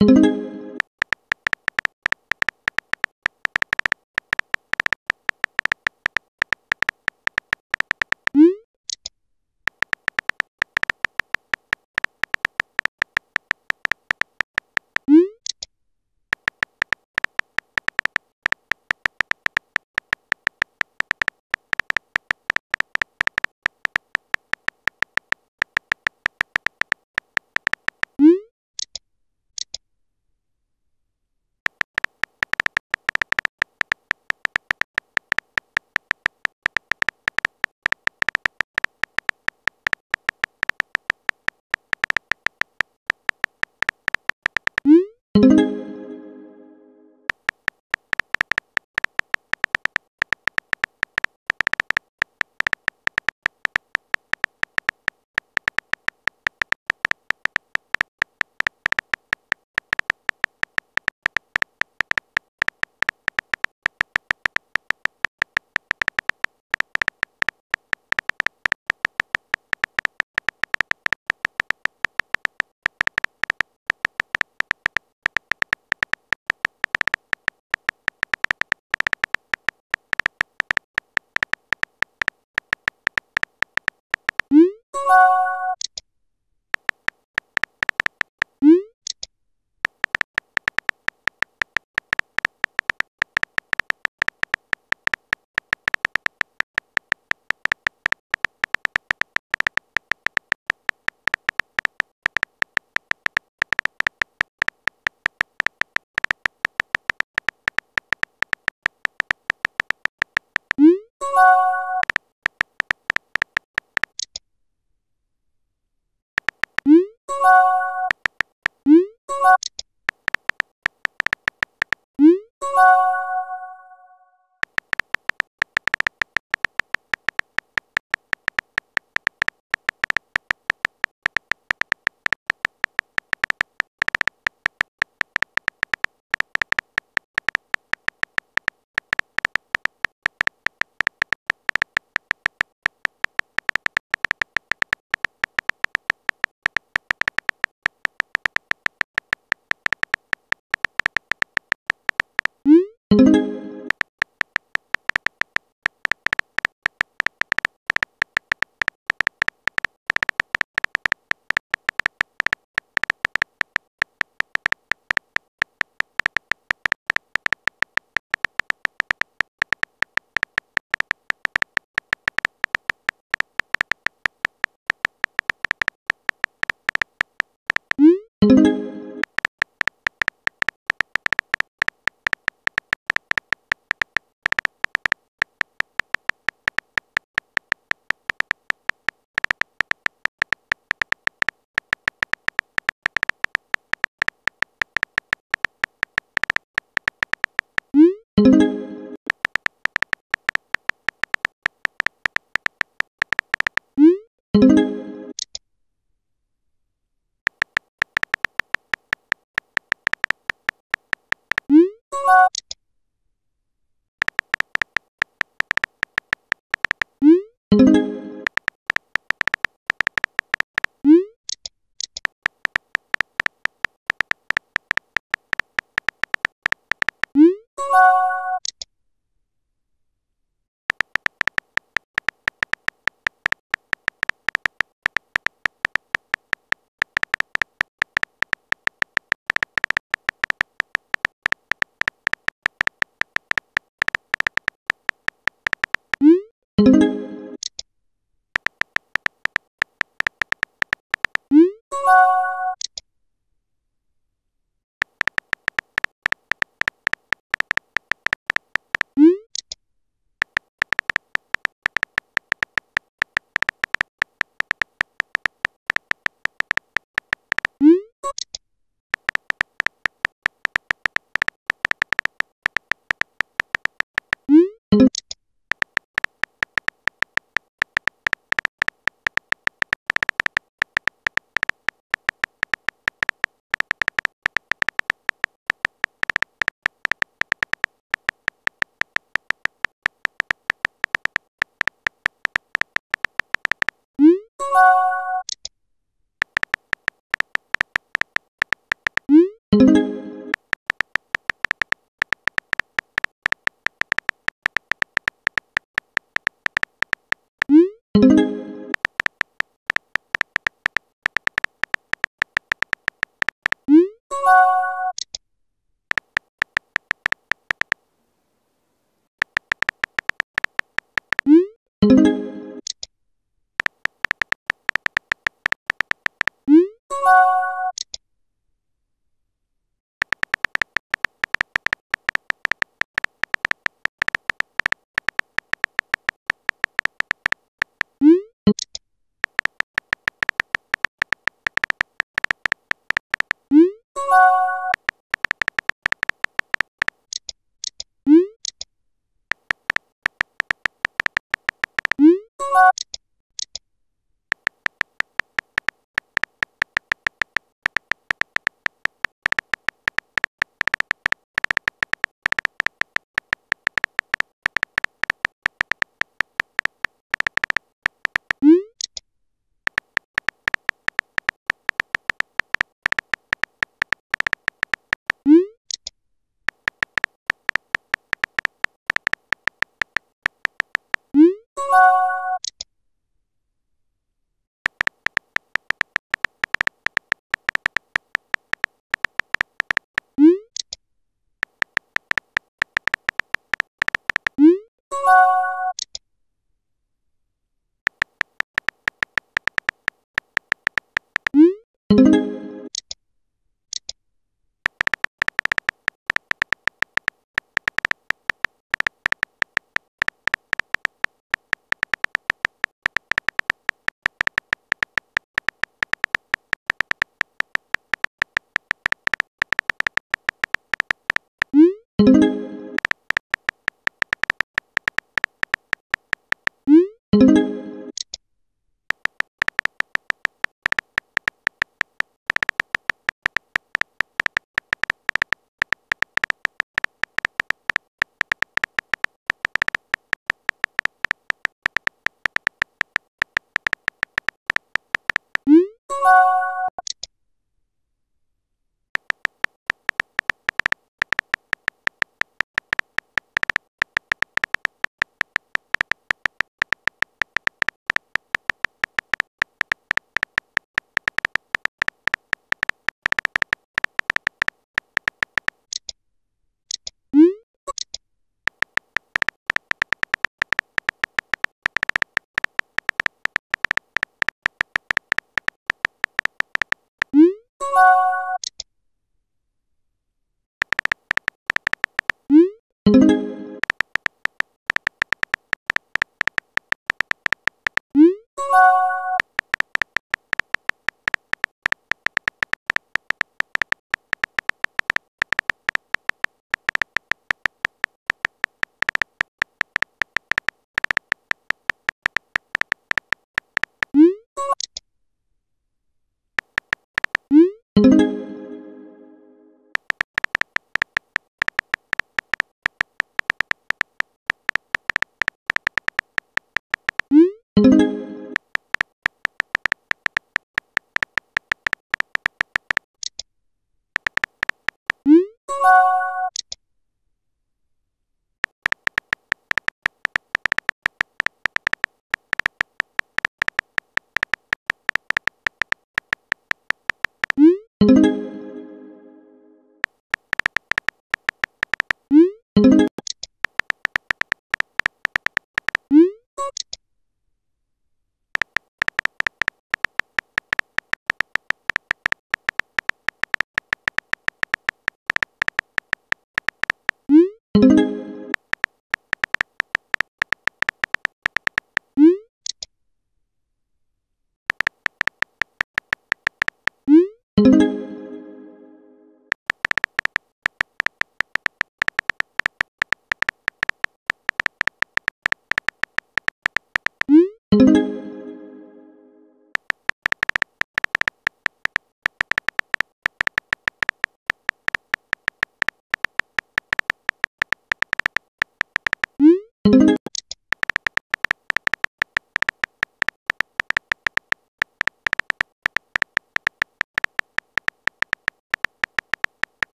you.